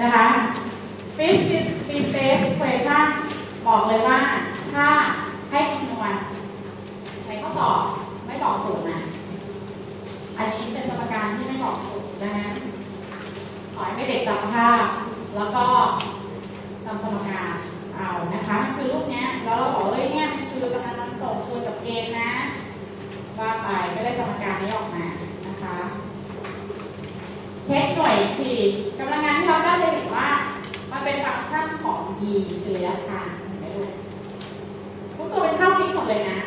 นะคะ Friis Friis free space equation บอกเลยว่าถ้าให้คำนวณในข้อสอบไม่บอกสูตรนะ อันนี้เป็นสมการที่ไม่บอกสูตรนะฮะขอให้เด็กจำภาพ แล้วก็จำสมการเอานะคะมันคือรูปเนี้ยแล้วเราบอกเลยเนี่ยคือกำลังงานส่งคูณกับ gain นะ ว่าไปก็ได้สมการนี้ออกมานะคะ เช็คหน่วยอีกทีกำลังงานที่เราได้จะเห็นว่ามันเป็นฟังก์ชันของ d คือระยะทางเห็นไหมลูกทุกตัวเป็นเท่าฟิกหมดเลยนะ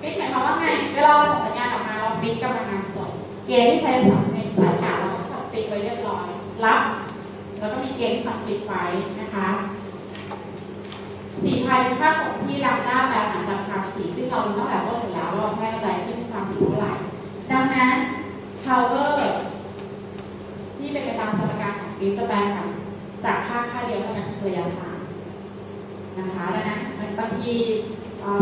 ฟิกหมายความว่าไงเวลาเราส่งสัญญาณออกมาเราฟิกกำลังงานส่งเกณฑ์ที่ใช้สำในสายกาเราก็ฟิกไว้เรียบร้อยรับแล้วก็มีเกณฑ์ที่สับฟิกไว้นะคะสีพายเป็นค่าของที่ลำด้าแบบหนังจากความถี่ซึ่งเรารู้ตั้งแต่ต้นอยู่แล้วว่าเราแค่ใจขึ้นความถี่เท่าไหร่ดังนั้น power ที่เป็นไปตามสมการของฟิกจะแปลงกับจากค่าค่าเดียวเท่านั้นคือระยะทางนะคะดังนั้นบางที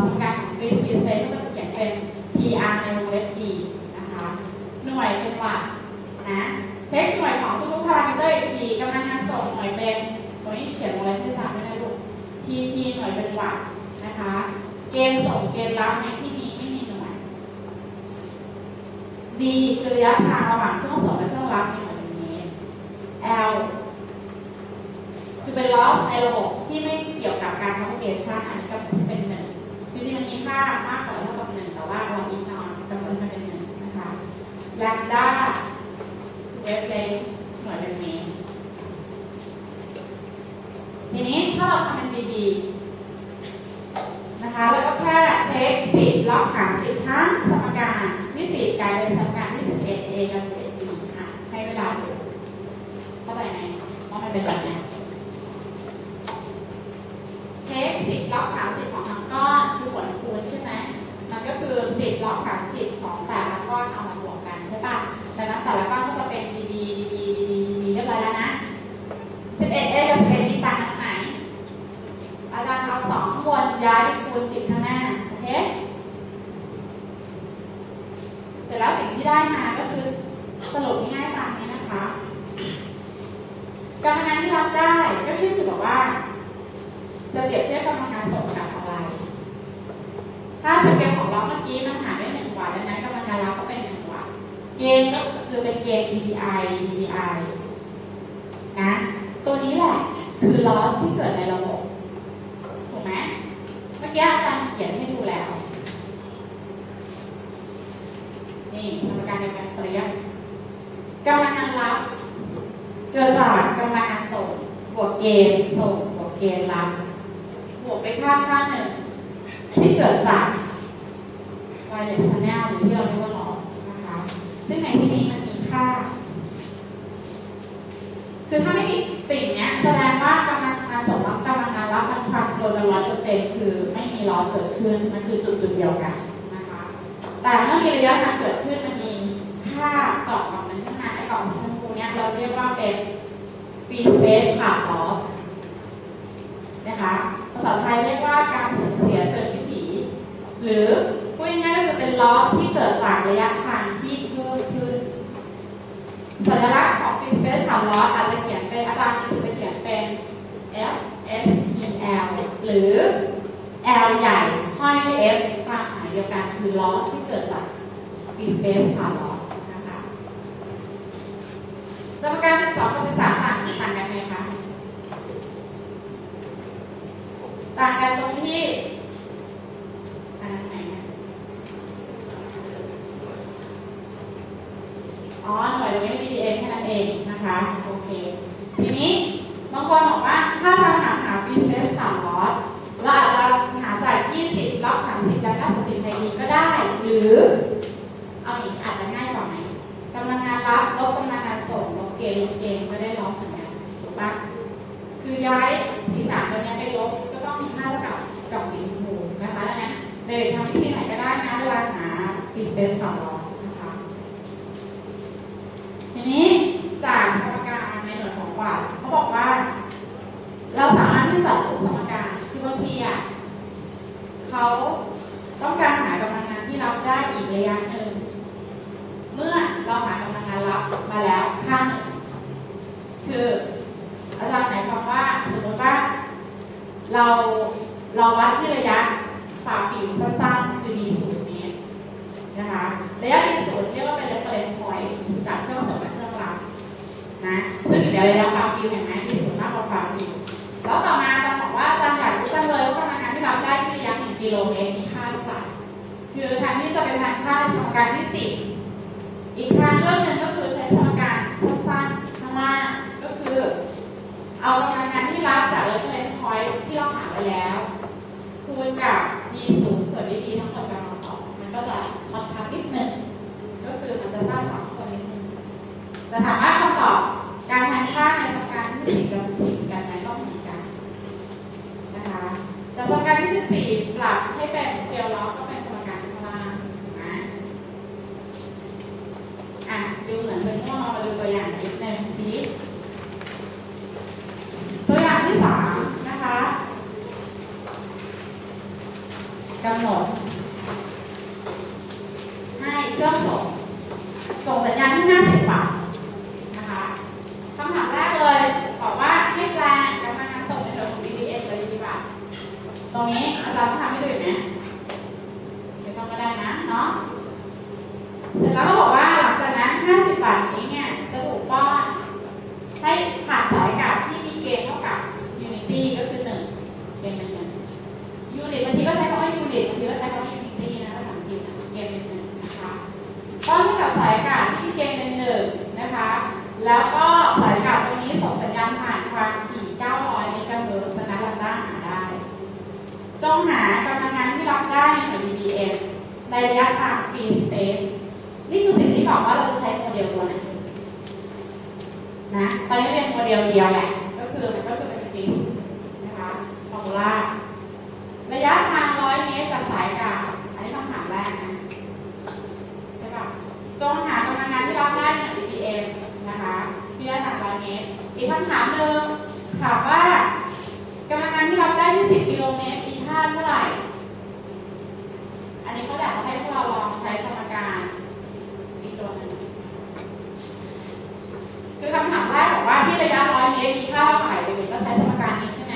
สมการของ Friis free space ก็จะเขียนเป็น PR ในวงเล็บ D นะคะหน่วยเป็นวัตต์นะเช็คหน่วยของทุกๆพารามิเตอร์อีกทีกำลังงานส่งหน่วยเป็นตรงนี้เขียนวงเล็บให้ฟังไม่ได้ลูก PT หน่วยเป็นวัตต์นะคะ เกณฑ์ส่งเกณฑ์รับในที่นี้ไม่มีหน่วย D คือระยะทางระหว่างเครื่องส่งและเครื่องรับในหน่วย L คือเป็น loss ในระบบที่ไม่เกี่ยวกับการ propagation อันนี้ก็เป็นหนึ่งจริงๆมันมีค่ามากกว่าเท่ากับหนึ่งแต่ว่าเราอินนอนจำนวนมันเป็นหนึ่งนะคะ lambda wavelength หน่วยเป็นเมตรทีนี้ถ้าเราทำเป็น DD นะคะแล้วก็แค่เทคสิบล็อกหารสิบทั้งสมการที่สิบกลายเป็นสมการที่สิบเอ็ด A กับสิบเอ็ด G ค่ะให้เวลาดู เข้าใจไหมว่ามันเป็นแบบไหนเทคสิบล็อกหารสิบของทั้งก้อนคือผลคูณใช่ไหมมันก็คือสิบล็อกหารสิบของแต่ละก้อนเอามาบวกกันใช่ป่ะดังนั้นแต่ละก้อนก็จะเป็น DD DD DD DD เรียบร้อยแล้วนะ11 A กับ11 B ต่างกันไหนอาจารย์เอาสองข้างบนย้ายไปคูณ10ข้างหน้าโอเคเสร็จแล้วสิ่งที่ได้มาก็คือสรุปง่ายๆตามนี้นะคะ กำลังงานที่รับได้ก็ขึ้นอยู่กับว่าจะเปรียบเทียบกำลังงานส่งกับอะไร ถ้าสเกลของเราเมื่อกี้มันหารด้วยหนึ่งกวัตต์ดังนั้นกำลังงานรับก็เป็นหนึ่งกวัตต์เกณฑ์ก็คือเป็นเกณฑ์ dBi dBi นะตัวนี้แหละคือ loss ที่เกิดในระบบถูกไหมเมื่อกี้อาจารย์เขียนให้ดูแล้ว นี่สมการในการเตรียมกำลังงานรับ เกิดจากกำลังงานส่งบวกเกณฑ์ส่งบวกเกณฑ์รับบวกไปค่าค่าหนึ่งที่เกิดจาก wireless channel หรือที่เราเรียกว่า loss นะคะซึ่งในที่นี้มันมีค่า คือถ้าไม่มีติ่งเนี้ยแสดงว่ากำลังงานส่งรับกำลังงานรับมันทรานส์โดยร้อยเปอร์เซ็นต์คือไม่มีล้อเกิดขึ้นมันคือจุดจุดเดียวกันนะคะแต่เมื่อมีระยะทางเกิดขึ้นมันมีค่ากล่องของนั้นข้าง เนี้ยเราเรียกว่าเป็น free space part loss นะคะภาษาไทยเรียกว่าการสูญเสียเชิงวิถี หรือพูดง่ายๆก็คือเป็นล้อที่เกิดจากระยะทางที่เพิ่มขึ้นสัญลักษณ์ของ free space ขาล้ออาจจะเขียนเป็นอาจารย์จะเขียนเป็น F S P L หรือ L ใหญ่ห้อยด้วย F ความหมายเดียวกันคือ loss ที่เกิดจาก free space ขาล้อนะคะ กรรมการ12กับ13ต่างต่างกันไงคะ ต่างกันตรงที่อะไรนะอ๋อหน่วยตรงนี้ BDN แค่นั้นเองนะคะ โอเค ทีนี้บางคนบอกว่าถ้าเราถามหาฟีเฟสสามร้อยเราอาจจะหาจาก 20ล็อก30จาก90ในดีก็ได้ หรือ เอาอีกอาจจะง่ายกว่าไหมกำลังงานรับลบกำลังงานส่งลบเกณฑ์ลบเกณฑ์ก็ได้ล็อกเหมือนกันถูกปะคือย้ายสีสามตัวนี้ไปลบก็ต้องมีค่าเท่ากับกับสีชมพูนะคะดังนั้นเด็กทำวิธีไหนก็ได้นะเวลาหาฟีเฟสสามร้อยนะคะ ทีนี้จากสมการในหน่วยของวัตต์เขาบอกว่า เราสามารถที่จะจัดสมการคือบางทีอะเขาต้องการหากำลังงานที่รับได้อีกระยะหนึ่งเมื่อเราหากำลังงานรับ มาแล้วข้างหนึ่งคืออาจารย์หมายความว่าสมมติว่า เราเราวัดที่ระยะฝ่าผิวสั้นๆคือดีศูนย์เมตรนะคะระยะดีศูนย์เรียกว่าเป็น reference point จากเครื่องส่งไปเครื่องรับนะซึ่งอยู่ในระยะฝ่าผิวเห็นไหมดีศูนย์มากกว่าฝ่าผิวแล้วต่อมาอาจารย์บอกว่าอาจารย์อยากรู้จังเลยว่ากำลังงานที่รับได้ที่ระยะหนึ่งกิ โลเมตรมีค่าหรือเปล่าคือแทนที่จะเป็นทางค่าสมการที่สิบอีกทางเรื่องหนึ่งก็คือใช้สมการสั้นๆข้างล่างก็คือ เอากำลังงานที่รับจาก reference point ที่เราหาไว้แล้วคูณกับ d ศูนย์ส่วน d ทั้งหมดกำลังสองมันก็จะค่อนข้างนิดหนึ่งก็คือมันจะสร้างควาคนนิดหนึงแต่ถามว่าคำตอบการแทนค่าใน สมการที่สิบสี่ปรับให้เป็ แล้วก็สายอากาศตรงนี้ส่งสัญญาณผ่านทางความถี่ 900เมกะเฮิร์ตซ์สนัดลัมด้าหาได้ จงหากำลังงานที่รับได้ในหน่วย dBm ในระยะทาง free space นี่คือสิ่งที่บอกว่าเราจะใช้โมเดลตัวไหนนะตอนนี้เรียนโมเดลเดียวแหละ ก็คือมันก็คือเป็น Friis นะคะ formula ระยะทาง 100 เมตรจากสายอากาศอันนี้คำถามแรกนะใช่ปะจงหากำลังงานที่รับได้ใน ppm นะคะที่ระยะทาง 100 เมตร อีกคำถามหนึ่งถามว่ากำลังงานที่รับได้ที่ 10 กิโลเมตรมีค่าเท่าไหร่ อันนี้เขาอยากให้พวกเราลองใช้สมการอีกตัวหนึ่งคือคำถามแรกบอกว่าที่ระยะ 100 เมตรมีค่าเท่าไหร่เด็กก็ใช้สมการนี้ใช่ไหม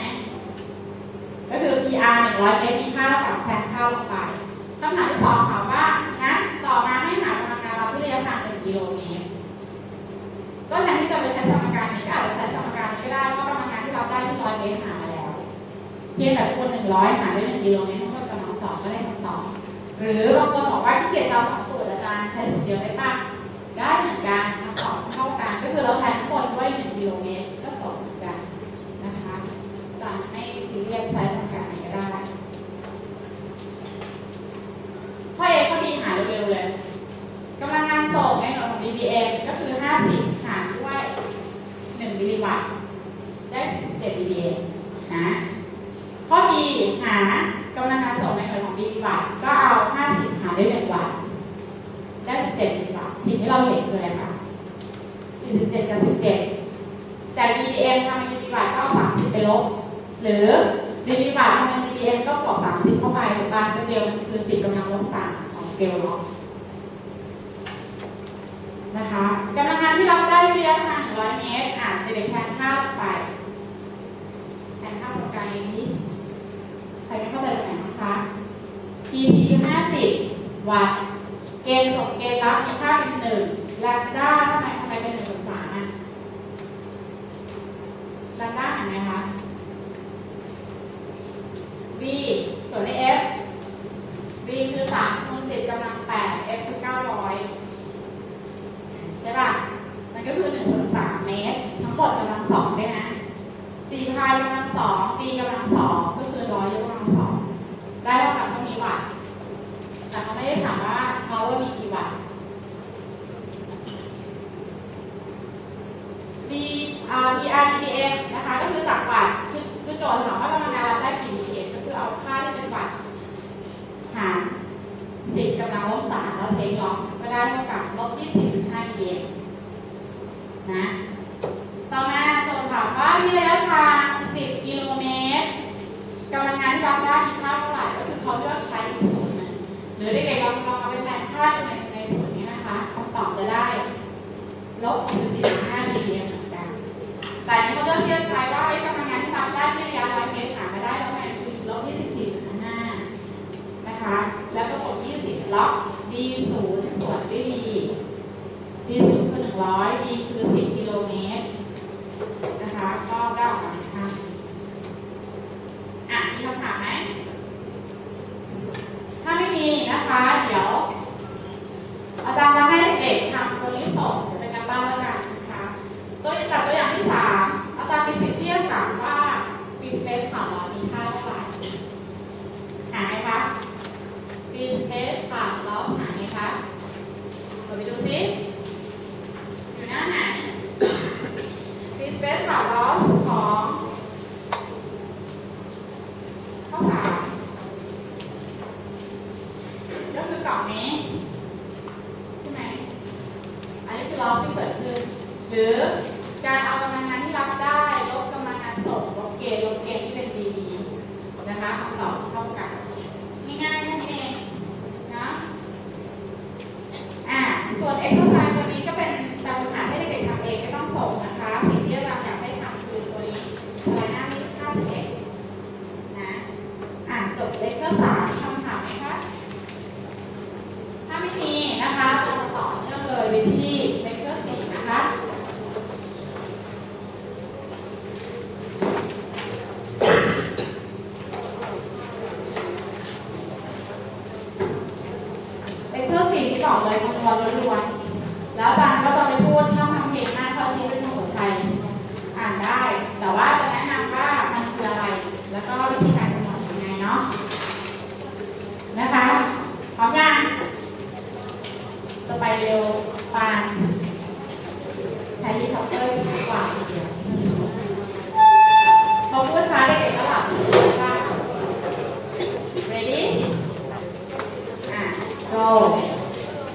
ก็คือ PR 100 เมตรมีค่าเท่ากับแทนค่าลงไปคำถามที่สองถามว่างั้นต่อมาให้หากำลังงานเราที่ระยะทาง1กิโลเมตร ก็แทนที่จะไปใช้สมการนี้ก็อาจจะใช้สมการนี้ก็ได้เพราะกำลังงานที่เราได้ที่100เมตรหามาแล้วเพียงแต่คูณ100หารด้วย1กิโลเมตรเทั้งหมดกำลังสองก็ได้คำตอบหรือบางคนบอกว่าที่เกียรติเราสองสูตรอาจารย์ใช้สูตรเดียวได้ปะได้เหมือนกันคำตอบเท่ากันก็คือเราแทนคนด้วย1กิโลเมตรก็จบเหมือนกันนะคะจะให้ซีเรียสใช้สมการไหนก็ได้ข้อ A ข้อ B หาเร็วๆเลยกำลังงานส่งในหน่วยของ dBm ก็คือ 50 หารด้วย1มิลลิวัตต์ได้47 dBm นะ ข้อ B หากำลังงานส่งในหน่วยของ dB วัตต์ก็เอา 50 หารด้วย1วัตต์ ได้17ดีกว่าสิ่งที่เราเห็นคืออะไรคะ47 กับ 17 จาก dBm ทำเป็น dB วัตต์ก็เอา30 ไปลบ หรือ dB วัตต์ทำเป็น dBm ก็บวก30 เข้าไปถูกป่ะสเกลมันคือ 10กำลังลบ3ของสเกลเนาะนะคะกำลังงานที่รับได้ระยะทาง100 เมตรอ่านจะเด็กแทนค่าลงไปแทนค่าประการนี้ ใครไม่เข้าใจตรงไหนบ้างคะ PP คือ50 วัตต์ เกณฑ์ส่งเกณฑ์รับมีค่าเป็นหนึ่งแลมด้าทำไมทำไมเป็นหนึ่งส่วนสามอะแลมด้าเห็นไหมคะ V ส่วนใน F V คือสามคูณสิบกำลังแปด F คือเก้าร้อยใช่ป่ะ มันก็คือหนึ่งส่วนสามเมตร ทั้งหมดกำลังสองด้วยนะสี่พายกำลังสอง V กำลังสองก็คือร้อยยกกำลังสอง ได้เท่ากับเท่านี้วัตต์ แต่เขาไม่ได้ถามว่าเขาว่ามีกี่วัตต์ B R B R D B M นะคะ ก็คือจากวัตต์คือคือโจทย์ถามว่ากำลังงานเราได้กี่ dBm ก็คือเอาค่าที่เป็นวัตต์หาร10กำลังลบ3แล้วเทคล็อกก็ได้เท่ากับลบ24.5 dBm นะ ต่อมาโจทย์ถามว่าที่ระยะทาง10กิโลเมตรกำลังงานที่รับได้มีค่าเท่าไหร่ก็คือเขาเลือกใช้สูตรหนึ่งหรือเด็กๆลองลองเอาไปแทนค่าในในสูตรนี้นะคะคำตอบจะได้ลบ64.5 ppm เหมือนกัน แต่อันนี้เขาเลือกที่จะใช้ว่าไอ้กำลังงานที่รับได้ที่ระยะ100เมตรหามาได้แล้วไงคือลบ24.5นะคะ แล้วก็บวก20ลบ d 0ส่วนด้วย d d 0คือ100 d คือ 10 กิโลเมตรนะคะก็ได้ออกมาค่าอะ มีคำถามไหม ถ้าไม่มีนะคะ เดี๋ยว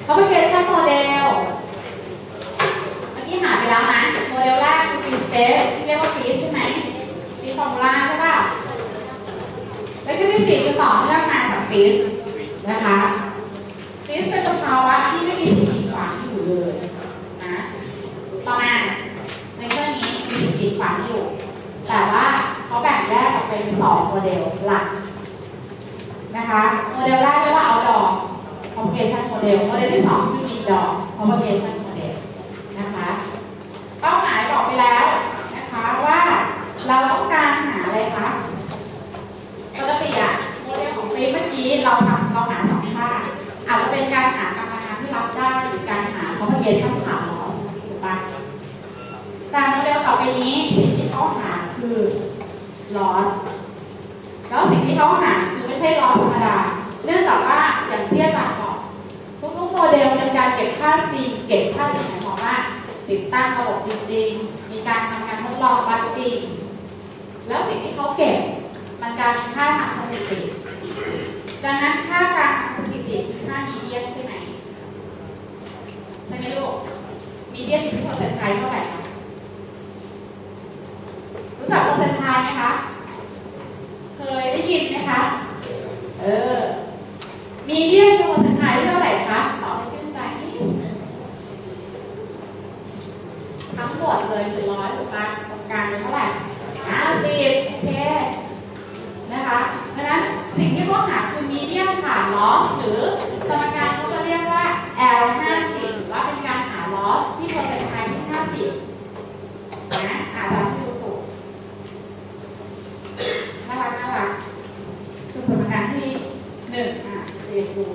propagation model เมื่อกี้หาไปแล้วนะ โมเดลแรกคือ free space ที่เรียกว่า Friis ใช่ไหมมี formula ใช่ป่ะและที่ที่สี่คือต่อเนื่องมาจากฟิสนะคะ Friis เป็นสภาวะที่ไม่มีสิ่งกีดขวางอยู่เลยนะต่อมาในเรื่องนี้มีสิ่งกีดขวางอยู่ แต่ว่าเขาแบ่งแยกออกเป็นสองโมเดลหลักนะคะ โมเดลแรกเรียกว่า outdoor propagation model โมเดลที่สองคือ indoor propagation model นะคะเป้าหมายบอกไปแล้วนะคะว่าเราต้องการหาอะไรคะปกติอะโมเดลของฟรีเมื่อกี้เราทำเราหาสองค่าอาจจะเป็นการหากำลังงานที่รับได้หรือการหา propagation ผ่าน loss ถูกปะแต่โมเดลต่อไปนี้สิ่งที่เขาหาคือ loss แล้วสิ่งที่เขาหาคือไม่ใช่ loss ธรรมดาเนื่องจากว่าอย่างที่อาจารย์บอก ทุกๆโมเดลเป็นการเก็บค่าจริง เก็บค่าจริงหมายความว่า ติดตั้งระบบจริง ๆ มีการทำการทดลองวัดจริง แล้วสิ่งที่เขาเก็บมันกายเป็นค่าทางสถิติดังนั้นค่าการทางสถิติคือค่ามีเดียนใช่ไหมใช่ไหมลูกมีเดียนอยู่ที่เปอร์เซ็นต์ไทยเท่าไหร่คะรู้จักเปอร์เซ็นต์ไทยไหมคะเคยได้ยินไหมคะเออมีเดียนคือเปอร์เซ็นต์ คะตอบให้ชื่นใจนิดนึงทั้งหมดเลยคือร้อยถูกปะตรงกลางเป็นเท่าไหร่ห้าสิบโอเคนะคะดังนั้นสิ่งที่พวกหาคือมีเดียมผ่าน loss หรือสมการเขาจะเรียกว่า L 50หรือว่าเป็นการหา loss ที่เปอร์เซ็นต์ไทยที่50นะอ่านตามที่ดูสูตรน่ารักน่ารักคือสมการที่หนึ่งอะเรียนดู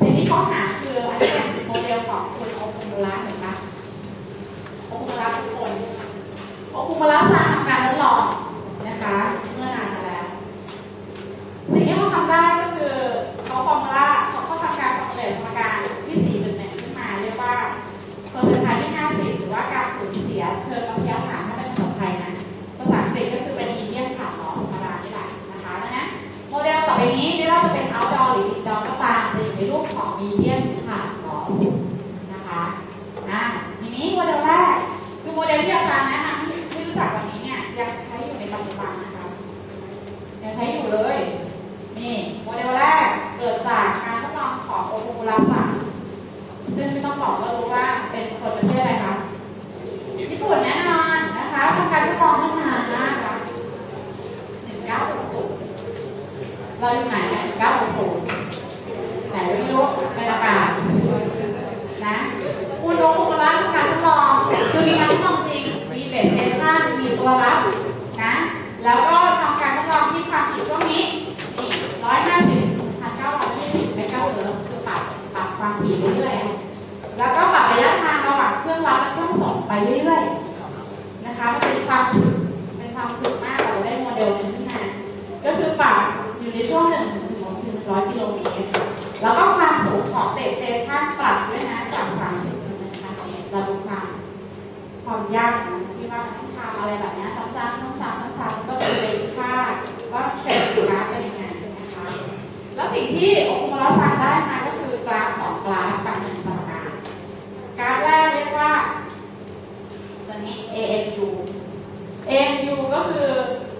สิ่งที่เขาหา คืออันนี้เป็นโมเดลของคุณโอคุมุระเห็นไหมโอคุมุระทุกคนโอคุมุระสร้าม องของโอคูมูลาสซึ่งไม่ต้องบอกว่ารู้ว่าเป็นคนประเทศอะไรคะญี่ปุ่นแน่นอนนะคะทำการทดลองตั้งนานมากค่ะ1960 เราอยู่ไหน1960ไหนไม่รู้เป็นอากาศนะคุณโอคุมาระทำการทดลองคือมีการทดลองจริง มีเบสเทสชั่นมีตัวรับนะ แล้วก็ทำการทดลองที่ความถี่ช่วงนี้นี่ร้อยห้าสิบพันเมกะเฮิรตซ์ ความถี่เรื่อยๆ แล้วก็ปรับระยะทางระหว่างเครื่องรับและเครื่องส่งไปเรื่อยๆ นะคะ มันเป็นความเป็นความถึกมากเราได้โมเดลนี้ขึ้นมา ก็คือปรับอยู่ในช่วงหนึ่งถึงหนึ่งร้อยกิโลเมตร แล้วก็ความสูงของ base station ปรับด้วยนะจากสามสิบถึงหนึ่งพันเมตรเราดูความความยากของที่ว่ามันต้องทำอะไรแบบนี้ซ้ำๆซ้ำๆซ้ำๆก็เป็นเลยค่าว่าเทรดกราฟเป็นยังไงนะคะ แล้วสิ่งที่โอคุมรสั่งได้มาก็ ราฟสองกราฟกับหนึ่งสมการกราฟแรกเรียกว่าตัวนี้ AMU AMU ก็คือ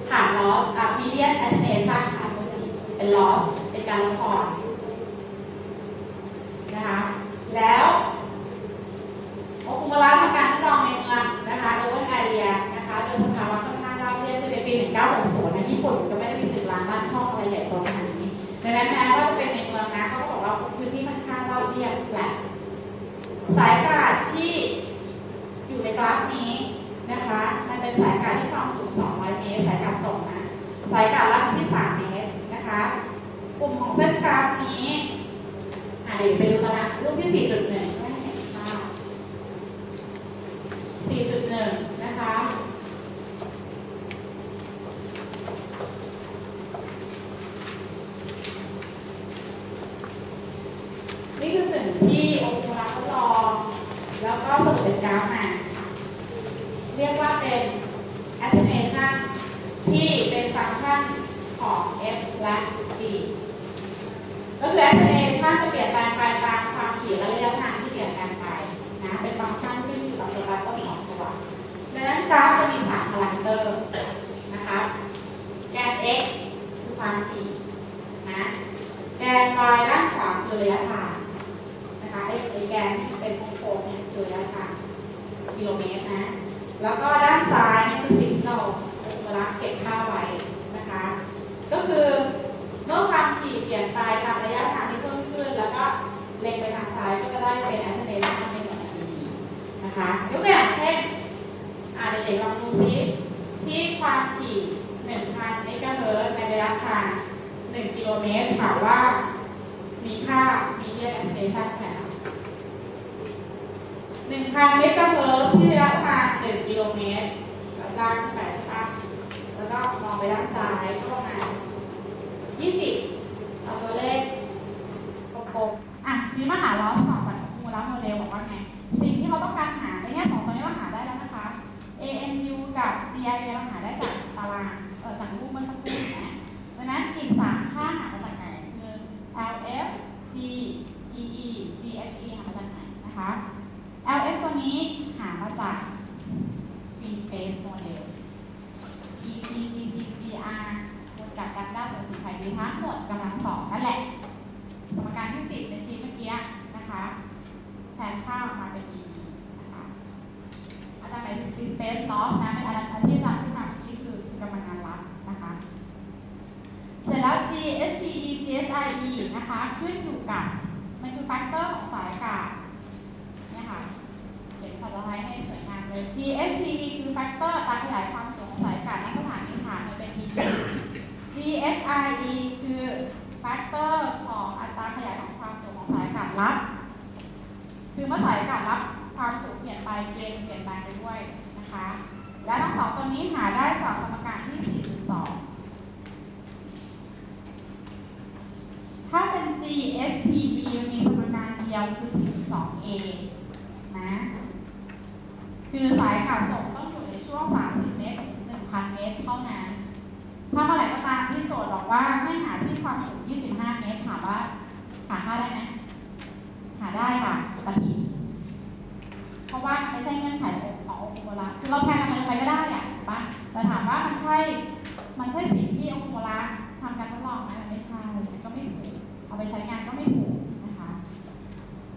ฐาน loss อะ median attenuation ค่ะก็คือเป็น loss เป็นการลดทอนนะคะแล้วโอคุมาระทำการทดลองในเมืองนะคะโดยว่าไอเรียนะคะโดยสภาวะค่อนข้างราบเรียบคือในปี 1960นะญี่ปุ่นก็ไม่ได้มีตึกรามบ้านช่องอะไรใหญ่โตขนาดนี้ดังนั้นแม้ว่าจะเป็นในเมืองนะเขาบอกว่า ราบเรียบแหละสายอากาศที่อยู่ในกราฟนี้นะคะ มันเป็นสายอากาศที่ความสูง 200 เมตร สายอากาศส่งนะ สายอากาศรับที่ 3 เมตรนะคะ กลุ่มของเส้นกราฟนี้อะเดี๋ยวไปดูกันนะรูปที่ 4.1ไม่ให้เห็นภาพ4.1 นะคะ นี่คือสิ่งที่องค์การทดลอง แล้วก็สรุปเป็นกราฟมาค่ะเรียกว่าเป็น attenuation ที่เป็นฟังก์ชันของ f และ b ก็คือ attenuation จะเปลี่ยนแปลงไปตามความถี่และระยะทางที่เปลี่ยนแปลงไปนะ เป็นฟังก์ชันที่อยู่กับตัวรับต้นของตัวดังนั้นกราฟจะมี3พารามิเตอร์นะคะแกน x คือความถี่นะ แกน y ด้านขวาคือระยะทางนะคะไอ้ไอ้แกนที่เป็นโค้งๆเนี่ยคือระยะทางกิโลเมตรนะ แล้วก็ด้านซ้ายนี่คือสิ่งที่เราเวลาเก็บค่าไว้นะคะ ก็คือเมื่อความถี่เปลี่ยนไปตามระยะทางที่เพิ่มขึ้น แล้วก็เล็งไปทางซ้ เป็น attenuation ในส่วนของ dB นะคะยกตัวอย่างเช่นอาเด็กๆลองดูซิที่ความถี่ 1,000เมกะเฮิรตซ์ในระยะทาง 1 กิโลเมตรถามว่า มีค่า median attenuation เท่ไหนะ1,000เมกะเฮิรตซ์ที่ระยะทาง1กิโลเมตรแล้วลากขึ้นไปใช่ปะแล้วก็มองไปด้านซ้ายก็ประมาณ20เอาตัวเลขกลมๆอะทีมหาล้อส อนโมเดลบอกว่าไง สิ่งที่เขาต้องการหาในแง่ของตัวนี้เราหาได้แล้วนะคะ AMU กับ GI เราหาได้จากตารางเออจากรูปเมื่อสักครู่นะเพราะฉะนั้นอีกสามค่าหามาจากไหนคือ LF G TE GHE หามาจากไหนนะคะ LF ตัวนี้หามาจาก free space model EP TT GR กับกันด้านส่วนสีไผ่ดีทั้งหมดกำลังสองนั่นแหละ สมการที่10ในชีทเมื่อกี้นะคะ ทนค่าออกมาเป็น dB นะคะอาจารย์หมายถึง free space loss นะเป็นอันที่อาจารย์ที่มาเมื่อกี้คือกำลังงานรับนะคะ เสร็จแล้ว GSTE GSIE นะคะขึ้นอยู่กับ มันคือ factor ของสายอากาศเนี่ยค่ะเขียนภาษาไทยให้สวยงามเลย GSTE คือแฟกเตอร์การขยายความสูงของสายอากาศณสถานที่ฐานมันเป็น dB GSIE คือแฟกเตอร์ของอัตราขยายของความสูงของสายอากาศรับ คือเมื่อสายอากาศรับความสูงเปลี่ยนไป gain เปลี่ยนแปลงไปด้วยนะคะ และทั้งสองตัวนี้หาได้จากสมการที่ 4.2 ถ้าเป็น GSTE มีสมการเดียวคือ 4.2a นะ คือสายอากาศส่งต้องอยู่ในช่วง 30 เมตรถึง1,000 เมตรเท่านั้น ถ้าเมื่อไหร่ก็ตามที่โจทย์บอกว่าให้หาที่ความสูง 25 เมตรถามว่าหาค่าได้ไหม หาได้ค่ะปฏิเพราะว่ามันไม่ใช่เงื่อนไขขององคุโมระคือเราแทนอะไรไปก็ได้อะถูกปะแต่ถามว่ามันใช่มันใช่สิ่งที่องคุโมระทำการทดลองไหมมันไม่ใช่มันก็ไม่ถูกเอาไปใช้งานก็ไม่ถูกนะคะ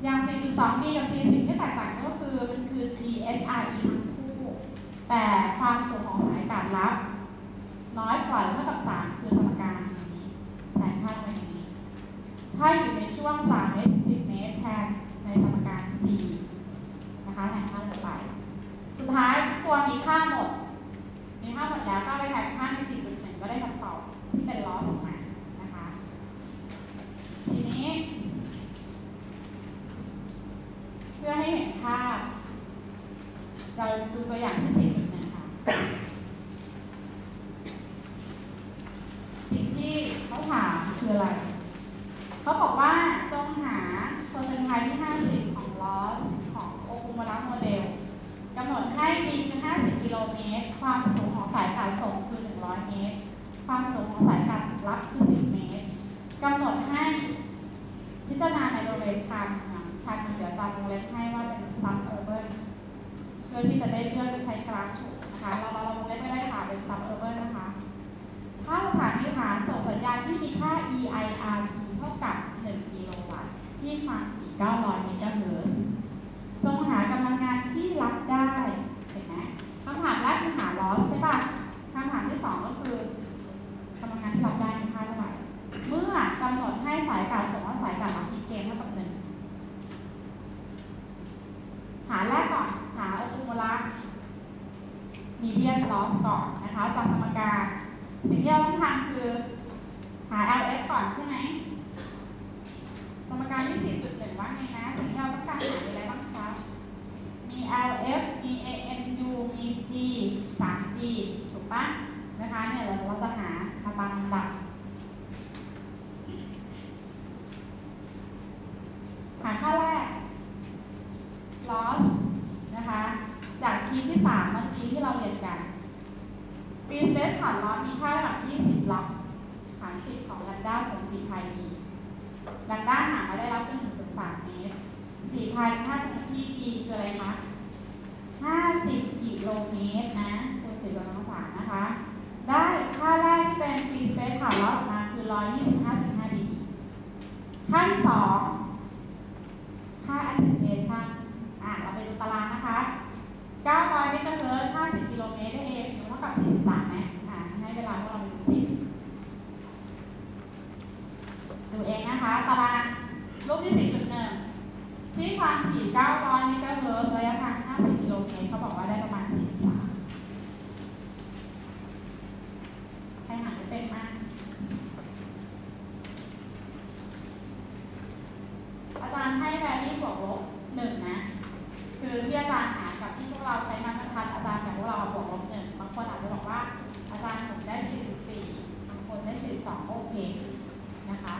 อย่าง 4.2b กับ4.1ที่แตกต่างก็คือมันคือ GHRE ทั้งคู่แต่ความสูงของสายการรับ น้อยกว่าหรือเท่ากับ 3 คือสมการนี้แทนค่าไว้อย่างนี้ ถ้าอยู่ในช่วง3เมตร10เม ทนในสมการ C นะคะแทนค่าต่อไป สุดท้ายตัวมีค่าหมด มีค่าหมดแล้วก็ไปแทนค่าใน 4.1 ก็ได้คำตอบที่เป็นลอสออกมา L F P A N U P G 3 G ถูกปะนะคะเนี่ยเราเราจะหามาตามลำดับหาค่าแรก loss นะคะ จากชีที่ 3 เมื่อกี้ที่เราเรียนกัน p r e s e t ผ่าน loss มีค่าระดับ20ล็อกฐาน10ของลันด้าของน4พายดีลันด้าหามาได้แล้วเป็น1ส่วน3เมตร4พายค่าคนที่ d คืออะไรคะ เพนนะคะ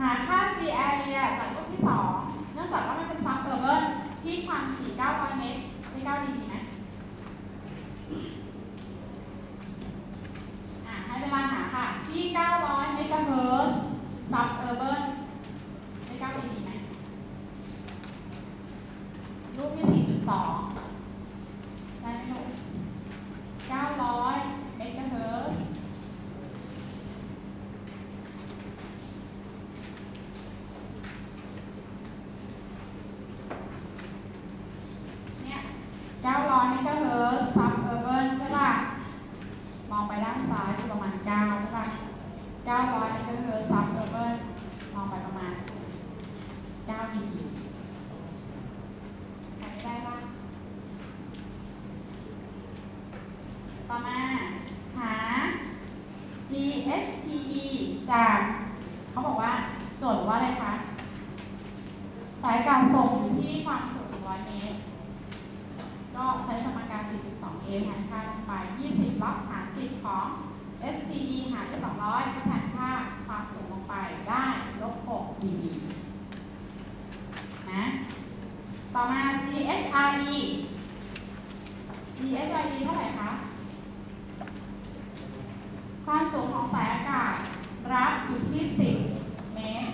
หาค่า G area จากรูปที่ 2 เนื่องจากว่ามันเป็นซับเออร์เบนที่ความถี่900เมตรไม่9ดี ต่อมา G H I E G H I E เท่าไหร่คะ ความสูงของสายอากาศรับอยู่ที่ 10 เมตร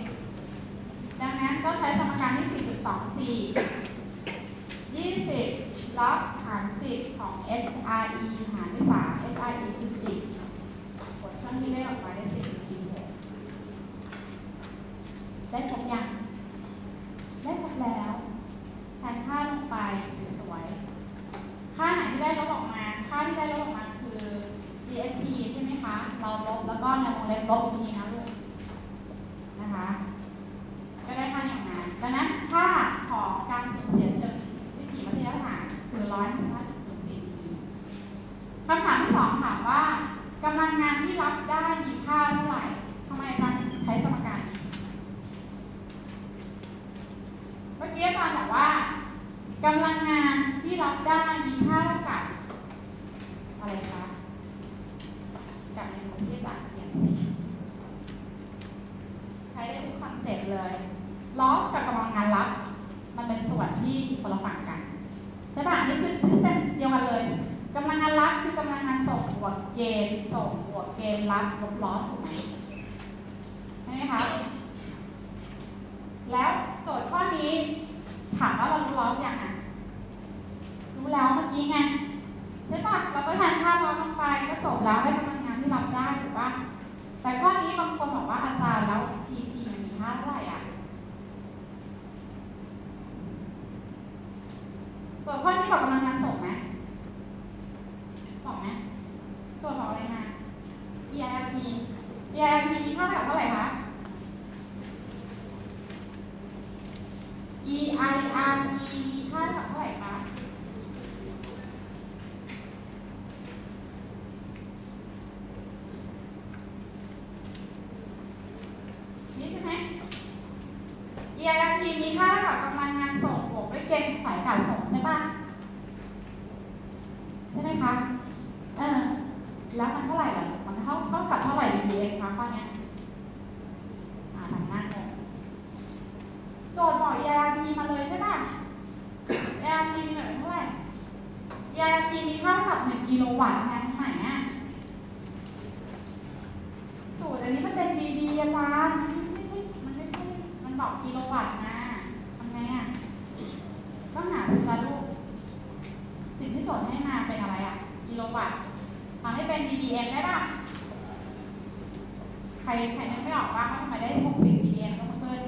ดังนั้นก็ใช้สมการที่ 4.24 เป็นรักลบลอสถูกไหมใช่ไหมคะ แล้วโจทย์ข้อนี้ถามว่าเรารู้ลอสอย่างอะรู้แล้วเมื่อกี้ไงใช่ปะเราก็ทานค่าลอสลงไปก็จบแล้วให้กำลังงานที่รับได้ถูกปะแต่ข้อนี้บางคนบอกว่าอาจารย์แล้ว PT มันมีค่าเท่าไหร่อะโจทย์ข้อนี้บอกกำลังงานส่งไหม m ได้ป่ะ ใครใครนึกไม่ออกว่าทำไมได้หกสิบ BPM ก็ขึ้น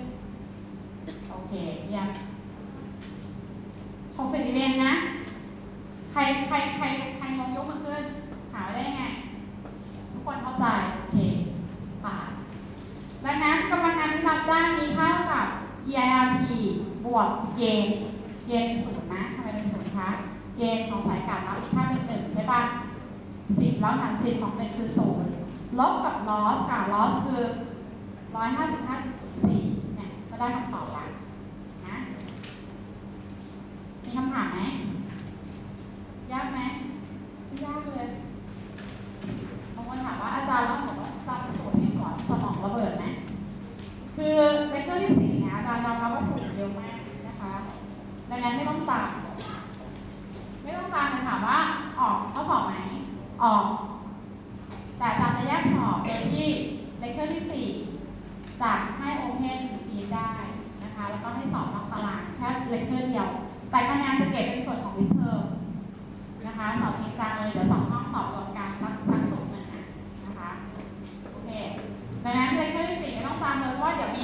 โอเคเยี่ยมหกสิบ BPM นะ ใครใครใครใครงงยกมือขึ้น หาได้ไง ทุกคนเข้าใจ โอเคป่าดังนั้นกำลังงานที่รับได้มีเท่ากับ EIRP บวกเกณฑ์ แล้วหารสิบของเป็นคือศูนย์ลบกับลอสค่ะลอสคือร้อยห้าสิบห้าจุดศูนย์สี่เนี่ยก็ได้คำตอบแล้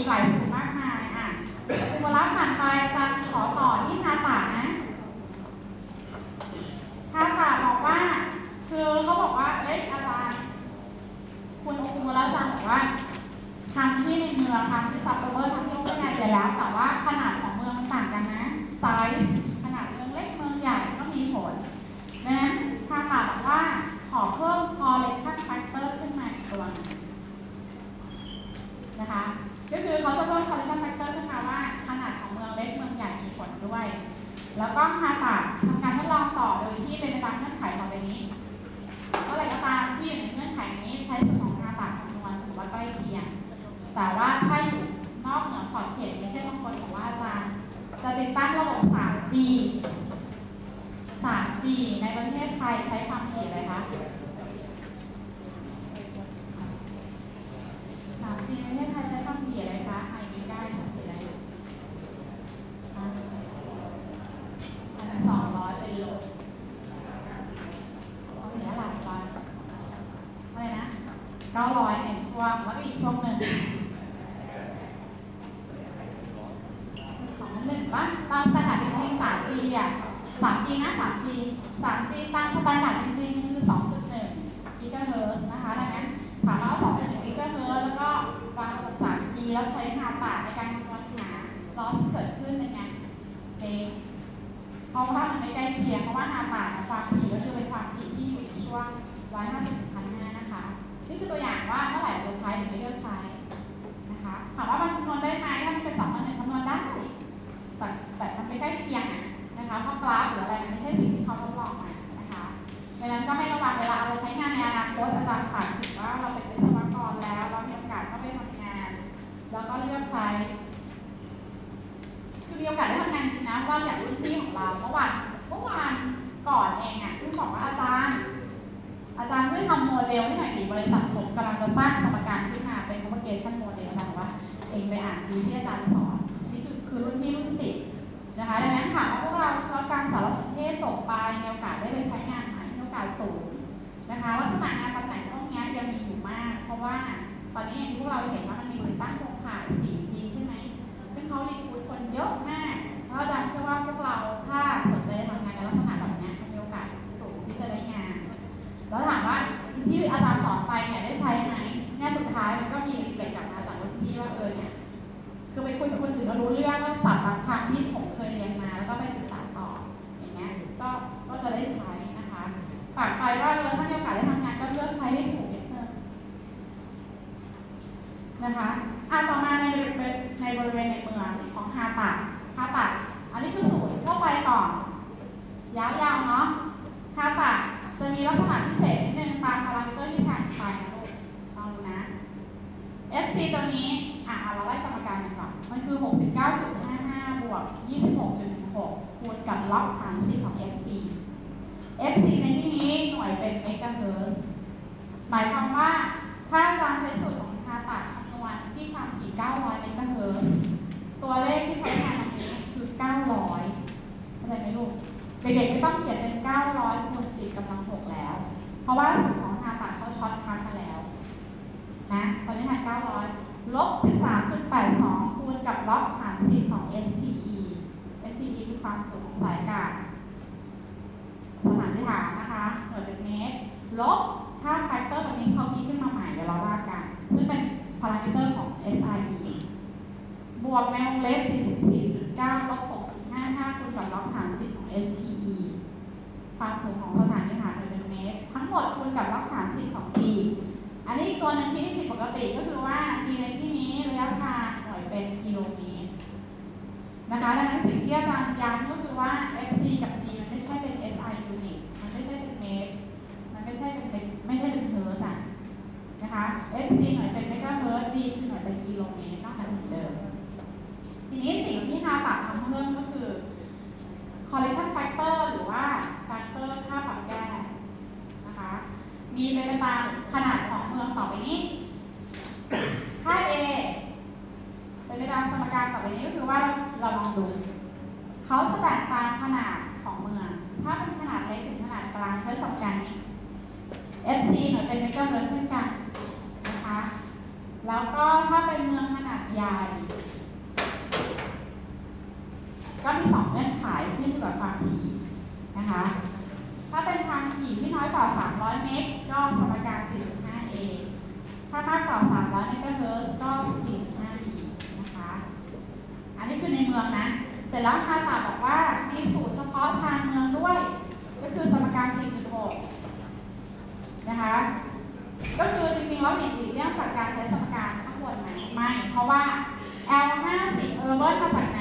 try นว่าตามสถานจริง 3G อะ 3G นะ 3G 3G ตามสแตนาดจริงๆคือ 2.1กิกะเฮิร์ตนะคะดังนั้นถามว่า2.1กิกะเฮิร์ตแล้วก็วางระบบ 3G แล้วใช้ทางป่าในการคำนวณหาลอสที่เกิดขึ้นเป็นไงเจ๊เพราะว่ามันไม่ใกล้เคียงเพราะว่าทางป่าความถี่ก็คือเป็นความถี่ที่อยู่ในช่วง150-1,500นะคะนี่คือตัวอย่างว่าเมื่อ เดลให้หน่อยดีบริษัทผมกำลังจะสร้างสมการขึ้นมาเป็น propagation model นะคะว่าเองไปอ่านชี้ที่อาจารย์สอนนี่คือคือรุ่นที่รุ่นสิบนะคะดังนั้นถามว่าพวกเราชอบการสารสนเทศจบไปมีโอกาสได้ไปใช้งานไหมโอกาสสูงนะคะลักษณะงานตำแหน่งห้องนี้ยังมีอยู่มาก เพราะว่าตอนนี้เองพวกเราเห็นว่ามันมีคนตั้งโครงข่าย 4G ใช่ไหมซึ่งเขารีคูดคนเยอะมากเพราะอาจารย์เชื่อว่าพวกเราถ้า ท้ายก็มีเด็กกลับมาจากรุ่นพี่ว่าเออเนี่ยคือไปคุยกับคนอื่นแล้รู้เรื่องว่าสับบางคำที่ผมเคยเรียนมาแล้วก็ไป ลบถ้า factor ตัวนี้เขาคิดขึ้นมาใหม่เดี๋ยวเราว่ากัน ซึ่งเป็นพารามิเตอร์ของ HRE บวกแมวงเล็บ 44.9ลบ6.55คูณกับล็อกฐาน10ของ STE ความสูงของสถานีฐานเป็นเมตร ทั้งหมดคูณกับล็อกฐาน10ของ T อันนี้ตัวนึงที่ผิดปกติก็คือว่า T ในที่นี้ระยะทางหน่วยเป็นกิโลเมตรนะคะดังนั้นสิ่งที่อาจารย์ย้ำก็คือว่า Não, bora pra.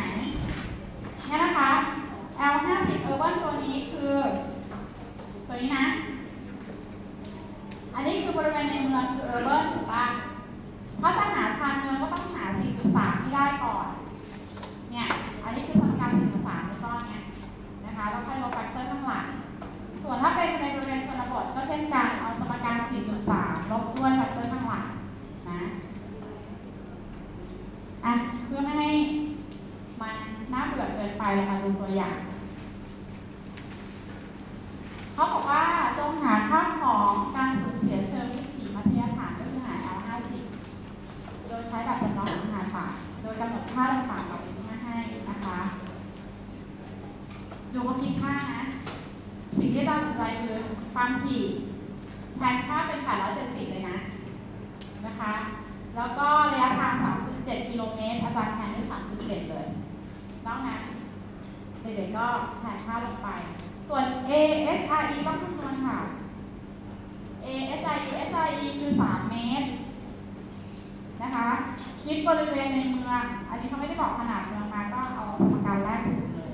คิดบริเวณในเมือง อันนี้เขาไม่ได้บอกขนาดเมืองมาก็เอาสมการแรกสุดเลย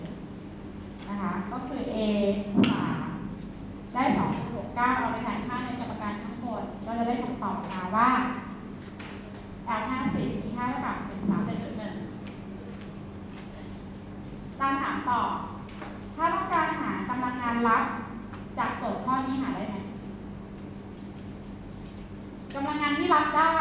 นะคะ ก็คือ a สามได้สองหกเก้าเราไปแทนค่าในสมการทั้งหมดก็จะได้คำตอบมาว่า l ห้าสิบมีค่าเท่ากับเป็นสามเจ็ดจุดหนึ่งการถามต่อ ถ้าต้องการหากำลังงานรับจากโส่วนข้อนี้หาได้ไหมกำลังงานที่รับได้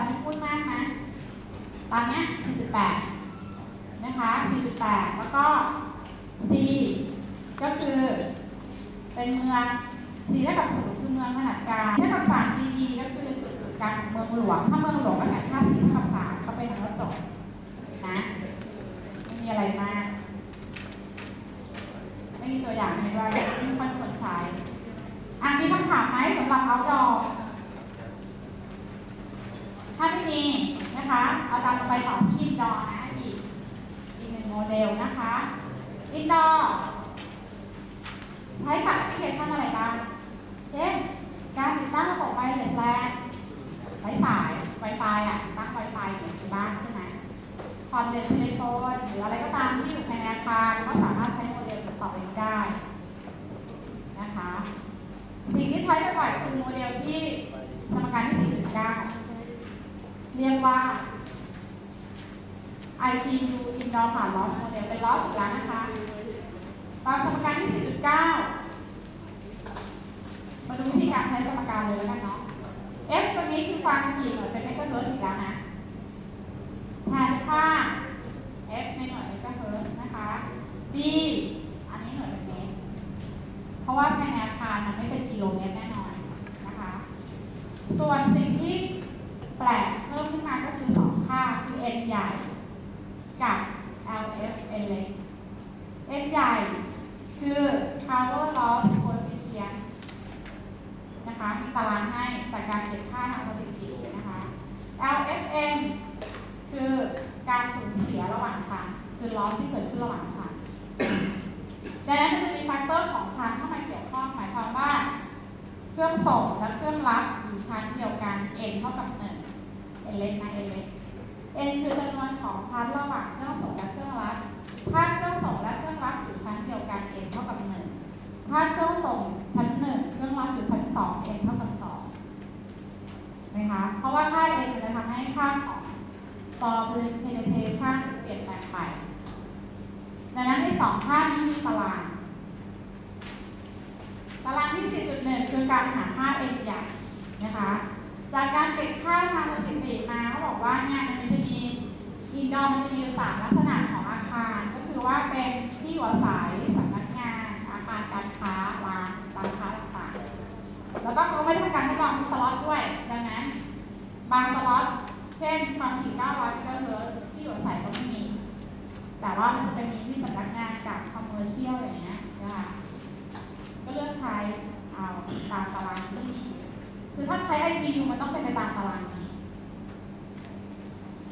ล้ายๆกันอาจารย์ไม่พูดมากนะ ตอนนี้4.8 นะคะ 4.8 แล้วก็ C ก็คือ เป็นเมือง C เท่ากับศูนย์คือเมืองขนาดกลางเท่ากับ3 D ก็คือจุดศูนย์กลางของเมืองหลวง ถ้าเมืองหลวงก็แค่ค่า C เท่ากับ3ก็เป็นอันว่าจบนะไม่มีอะไรมาก ไม่มีตัวอย่างให้ด้วยไม่มีคนคนใช้อะมีคำถามไหมสำหรับ outdoor ถ้าไม่มีนะคะ อาจารย์จะไปต่อที่ indoor นะอีกอีกหนึ่งโมเดลนะคะ indoor ใช้กับแอปพลิเคชันอะไรบ้างเช่นการติดตั้งระบบ wireless LAN ใช้สาย Wi-Fi อะตั้ง Wi-Fi อยู่ในบ้านใช่ไหม cordless telephone หรืออะไรก็ตามที่อยู่ภายในอาคารก็สามารถใช้โมเดลต่อไปนี้ได้นะคะสิ่งที่ใช้บ่อยๆคือโมเดลที่สมการที่ 4.9 เรียกว่า ITU Indoor Path Loss Model เป็น Loss อีกแล้วนะคะ ตามสมการที่ 4.9 มาดูวิธีการใช้สมการเลยแล้วกันเนาะ F ตัวนี้คือความถี่หน่วยเป็นเมกะเฮิร์ตอีกแล้วนะแทนค่า F ในหน่วยเมกะเฮิร์ตนะคะ B อันนี้หน่วยเป็นเมตรเพราะว่าภายในอาคารมันไม่เป็นกิโลเมตรแน่นอนนะคะ ส่วนสิ่งที่แปลกเพิ่มขึ้นมาก็คือสองค่าคือ n ใหญ่กับ LF n เล็ก n ใหญ่คือ power loss coefficient นะคะมีตารางให้จากการเก็บค่าทางสถิตินะคะ LFN คือการสูญเสียระหว่างชั้น คือ loss ที่เกิดขึ้นระหว่างชั้น ดังนั้นมันจะมี factor ของชั้นเข้ามาเกี่ยวข้องหมายความว่า เครื่องส่งและเครื่องรับอยู่ชั้นเดียวกัน n เท่ากับ1 n เล็กนะ n เล็ก n คือจำนวนของชั้นระหว่างเครื่องส่งและเครื่องรับ ถ้าเครื่องส่งและเครื่องรับอยู่ชั้นเดียวกัน n เท่ากับ1ถ้าเครื่องส่งชั้น 1 เครื่องรับอยู่ชั้น 2 n เท่ากับ2นะคะ เพราะว่าค่า n จะทำให้ค่าของ for penetration เปลี่ยนแปลงไป ดังนั้นในสองค่านี้มีตาราง ตารางที่ 4.1 คือการหาค่า n ใหญ่นะคะ จากการเก็บค่าทางสถิติมาเขาบอกว่าเนี่ยมันจะมีอินดอร์มันจะมีอยู่สามลักษณะของอาคาร ก็คือว่าเป็นที่อยู่อาศัยสำนักงาน อาคารการค้าร้านร้านค้าต่างๆแล้วก็เขาไม่ได้ทำการทดลองทุกสล็อตด้วย ดังนั้น บางสล็อตเช่นความถี่ 900กิกะเฮิรตซ์ที่อยู่อาศัยก็ไม่มี แต่ว่ามันจะเป็นมีที่สำนักงานกับ commercial อย่างเงี้ยนะคะก็เลือกใช้เอาตามตารางที่มีคือถ้าใช้ ITU มันต้องเป็นไปตามตารางนี้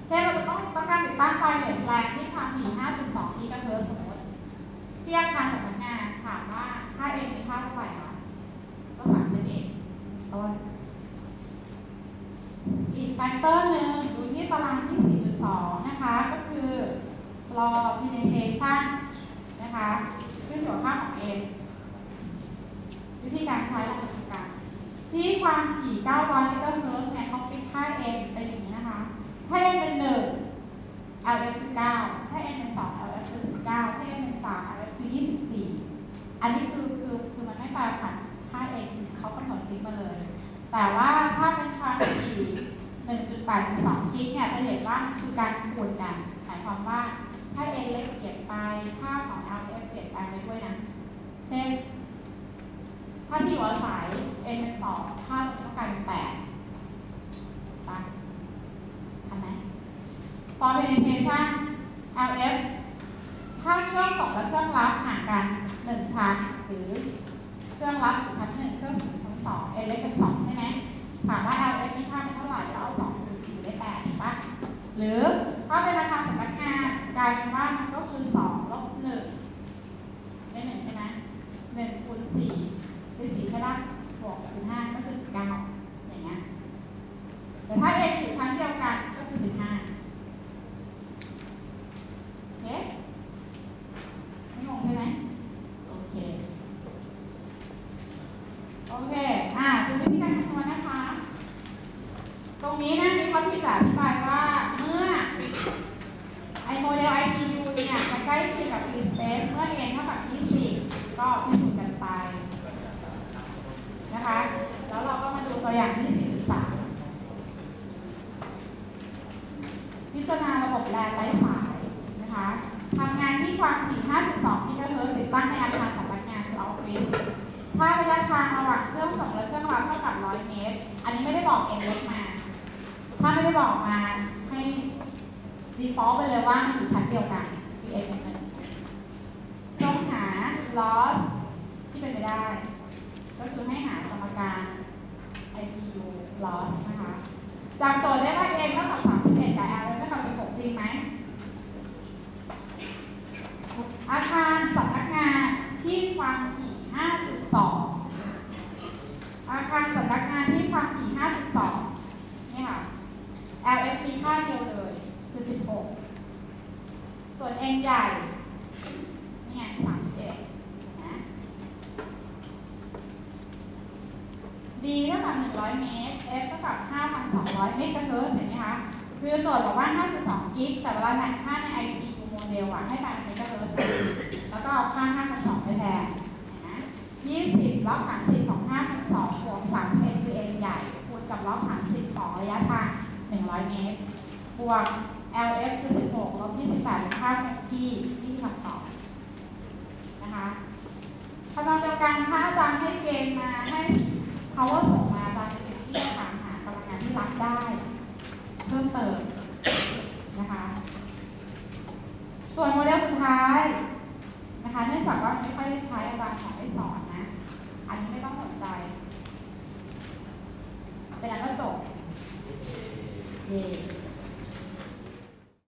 เช่นเราจะต้องต้องการติดตั้ง Wireless LAN ที่ความถี่ 5.2กิกะเฮิรตซ์สมมติที่อาคารสำนักงานถามว่าค่า N มีค่าเท่าไหร่คะก็31ต้นอีก factor หนึ่งดูที่ตารางที่ 4.2 นะคะ ก็คือ floor penetration นะคะขึ้นอยู่กับค่าของ n วิธีการใช้เราจะทำกันที่ความถี่ 900 เมกะเฮิรตซ์เนี่ยเขา fix ค่า n เป็นอย่างนี้นะคะ ถ้า n เป็น 1 LF คือ 9 ถ้า n เป็น 2 LF คือ 19 ถ้า n เป็น 3 LF คือ 24 อันนี้คือคือคือมันไม่แปรผันค่า n เขากำหนดฟิกมาเลย แต่ว่าถ้าเป็นความถี่ 1.8ถึง2กิกเนี่ยจะเห็นว่าคือการคูณกันหมายความว่าถ้า n เล็กเปลี่ยนไปค่าของ LF เปลี่ยนแปไปด้วยนะ เช่นถ้าที่อยู่อาศัย n เป็นสองค่าต้องกายเป็นแปดปะทันไหม for penetration LF ถ้าเครื่องส่งและเครื่องรับห่างกันหนึ่งชั้น หรือเครื่องรับชั้นหนึ่งเครื่องส่งชั้นสอง N เล็กเป็นสองใช่ไหม ถามว่า LF นี่ค่าเป็นเท่าไหร่ก็เอาสองคูณสี่ได้แปดถูกปะหรือถ้าเป็นราคาสำนักงานกลายเป็นว่ามันก็คือสองลบหนึ่งได้หนึ่งใช่ไหมหนึ่งคูณสี่คือสี่ใช่ปะบวกกับสิบห้าก็คือสิบเก้าอย่างเงี้ยแต่ถ้า N อยู่ชั้นเดียวกันก็คือสิบห้า โอเคไม่งงใช่ไหมโอเค โอเค อ่าดูวิธีการคำนวณนะคะ ตรงนี้นะมีข้อที่จะอธิบายว่าเมื่อไอโมเดล ITU เนี่ยมันใกล้เคียงกับ P space เมื่อ n เท่ากับ20 ก็พิสูจน์กันไป นะคะ แล้วเราก็มาดูตัวอย่างที่43พิจารณาระบบแลนไร้สายนะคะทำงานที่ความถี่ 5.2กิกะเฮิรตซ์ติดตั้งในอาคารสำนักงานคือออฟฟิศถ้าระยะทางระหว่างเครื่องส่งและเครื่องรับเท่ากับ 100 เมตร อันนี้ไม่ได้บอกเองเล็กมา ถ้าไม่ได้บอกมาให้ default ไปเลยว่ามันอยู่ชั้นเดียวกัน p n หนึ่งต้องหา loss ที่เป็นไปได้ ก็คือให้หาสมการ IPU loss นะคะ จากโจทย์ได้ว่า n เท่ากับ